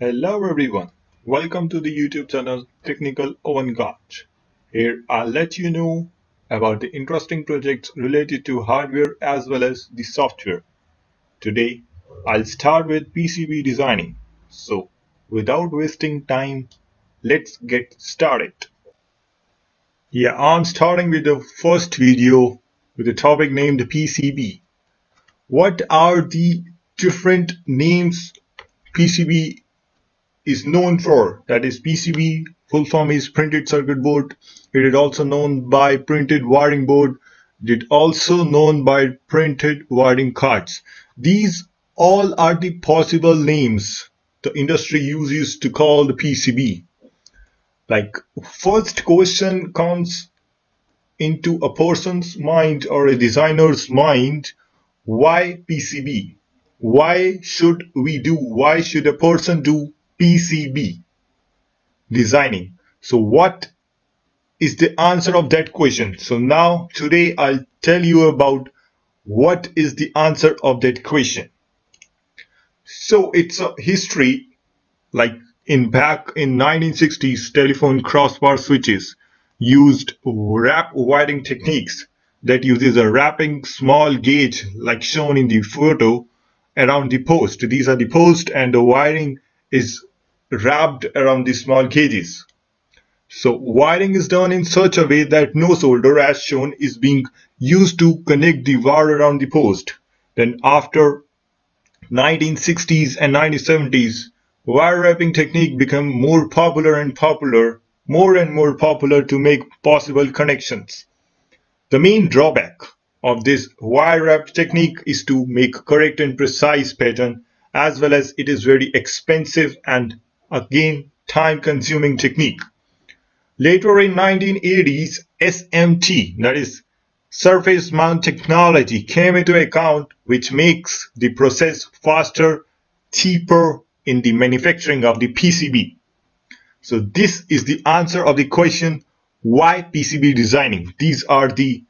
Hello everyone, welcome to the YouTube channel Technical Avant-Garde. Here I'll let you know about the interesting projects related to hardware as well as the software. Today I'll start with PCB designing. So without wasting time, let's get started. Yeah, I'm starting with the first video with the topic named PCB. What are the different names PCB is known for. That is PCB, full form is printed circuit board. It is also known by printed wiring board. It is also known by printed wiring cards. These all are the possible names the industry uses to call the PCB. Like first question comes into a person's mind or a designer's mind, why PCB? Why should we do, why should a person do PCB designing. So what is the answer of that question? So now today I'll tell you about what is the answer of that question. So it's a history like in back in 1960s telephone crossbar switches used wrap wiring techniques that uses a wrapping small gauge like shown in the photo around the post. These are the post and the wiring is wrapped around the small cages. So wiring is done in such a way that no solder as shown is being used to connect the wire around the post. Then after 1960s and 1970s, wire wrapping technique became more popular and popular, more and more popular to make possible connections. The main drawback of this wire wrap technique is to make correct and precise pattern as well as it is very expensive and again time consuming technique. Later in 1980s, SMT, that is surface mount technology came into account which makes the process faster, cheaper in the manufacturing of the PCB. So this is the answer of the question why PCB designing. These are the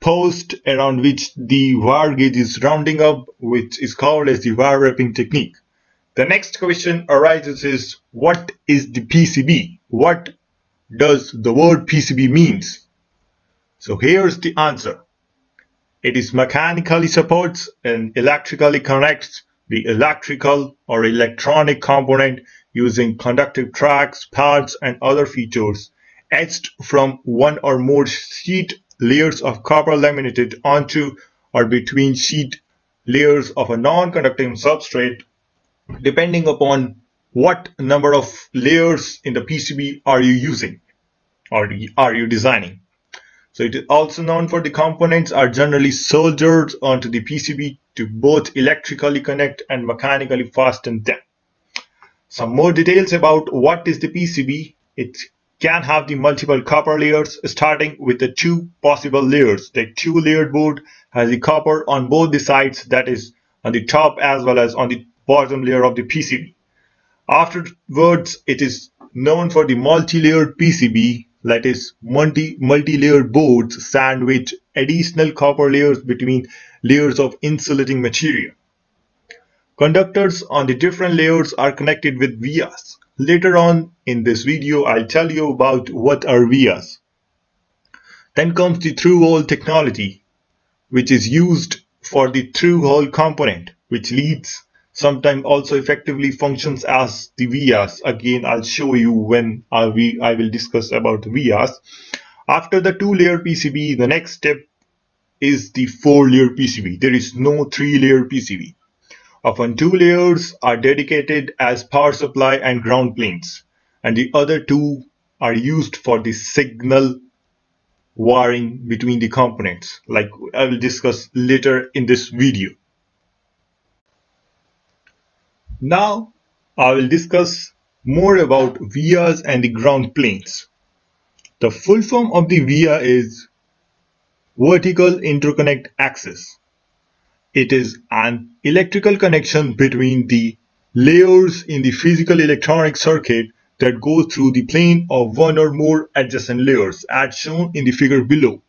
post around which the wire gauge is rounding up which is called as the wire wrapping technique. The next question arises is what is the PCB? What does the word PCB means? So here's the answer. It is mechanically supports and electrically connects the electrical or electronic component using conductive tracks, pads and other features etched from one or more sheet layers of copper laminated onto or between sheet layers of a non-conducting substrate depending upon what number of layers in the PCB are you using or are you designing. So it is also known for the components are generally soldered onto the PCB to both electrically connect and mechanically fasten them. Some more details about what is the PCB. It can have the multiple copper layers starting with the two possible layers. The two layered board has the copper on both the sides that is on the top as well as on the bottom layer of the PCB. Afterwards, it is known for the multi-layered PCB that is multi multi-layered boards sandwich additional copper layers between layers of insulating material. Conductors on the different layers are connected with vias. Later on in this video, I'll tell you about what are vias. Then comes the through-hole technology, which is used for the through-hole component, which leads sometimes also effectively functions as the vias. Again, I'll show you when I will discuss about vias. After the two-layer PCB, the next step is the four-layer PCB. There is no three-layer PCB. Often two layers are dedicated as power supply and ground planes and the other two are used for the signal wiring between the components like I will discuss later in this video. Now I will discuss more about vias and the ground planes. The full form of the via is vertical interconnect access. It is an electrical connection between the layers in the physical electronic circuit that go through the plane of one or more adjacent layers as shown in the figure below.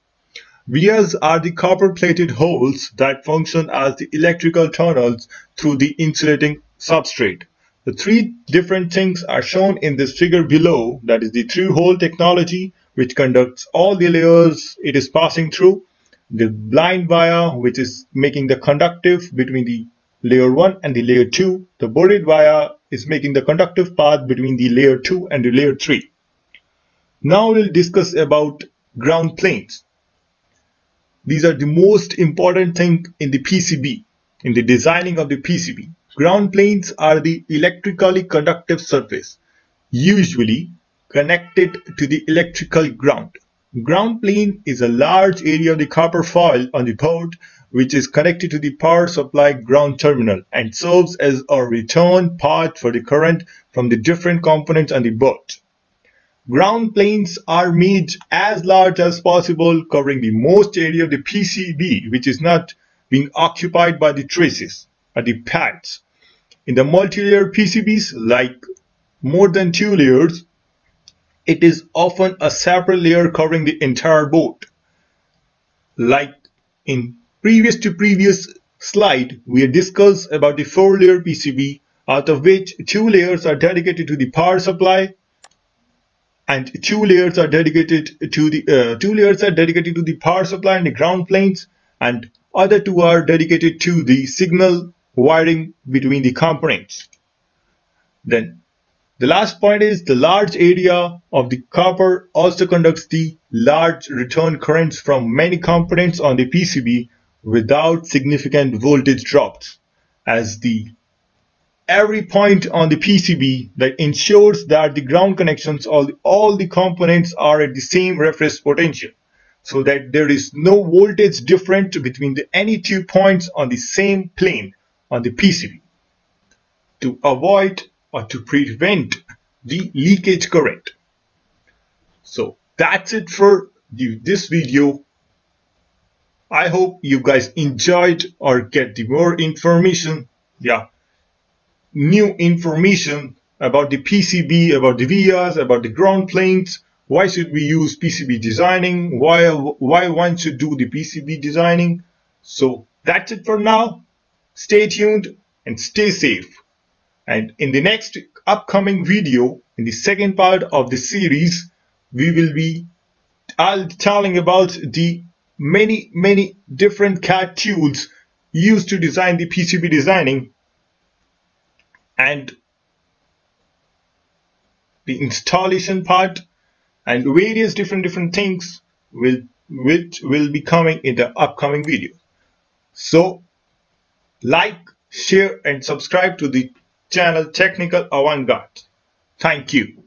Vias are the copper-plated holes that function as the electrical tunnels through the insulating substrate. The three different things are shown in this figure below. That is the through-hole technology, which conducts all the layers it is passing through. The blind via, which is making the conductive between the layer 1 and the layer 2. The buried via is making the conductive path between the layer 2 and the layer 3. Now we'll discuss about ground planes. These are the most important thing in the PCB, in the designing of the PCB. Ground planes are the electrically conductive surface, usually connected to the electrical ground. Ground plane is a large area of the copper foil on the board which is connected to the power supply ground terminal and serves as a return path for the current from the different components on the board. Ground planes are made as large as possible, covering the most area of the PCB, which is not being occupied by the traces or the pads. In the multi-layer PCBs, like more than two layers, it is often a separate layer covering the entire board. Like in previous to previous slide, we discussed about the four-layer PCB, out of which two layers are dedicated to the power supply, and two layers are dedicated to the uh, two layers are dedicated to the power supply and the ground planes and other two are dedicated to the signal wiring between the components. Then the last point is the large area of the copper also conducts the large return currents from many components on the PCB without significant voltage drops as the every point on the PCB that ensures that the ground connections, all the, all the components are at the same reference potential so that there is no voltage difference between the, any two points on the same plane on the PCB to avoid or to prevent the leakage current. So that's it for the, this video. I hope you guys enjoyed or get the more information. Yeah new information about the PCB, about the vias, about the ground planes, why should we use PCB designing, why, why one should do the PCB designing. So that's it for now. Stay tuned and stay safe. And in the next upcoming video, in the second part of the series, we will be I'll telling about the many, many different CAD tools used to design the PCB designing and the installation part and various different different things will which will be coming in the upcoming video so like share and subscribe to the channel technical avant-garde. Thank you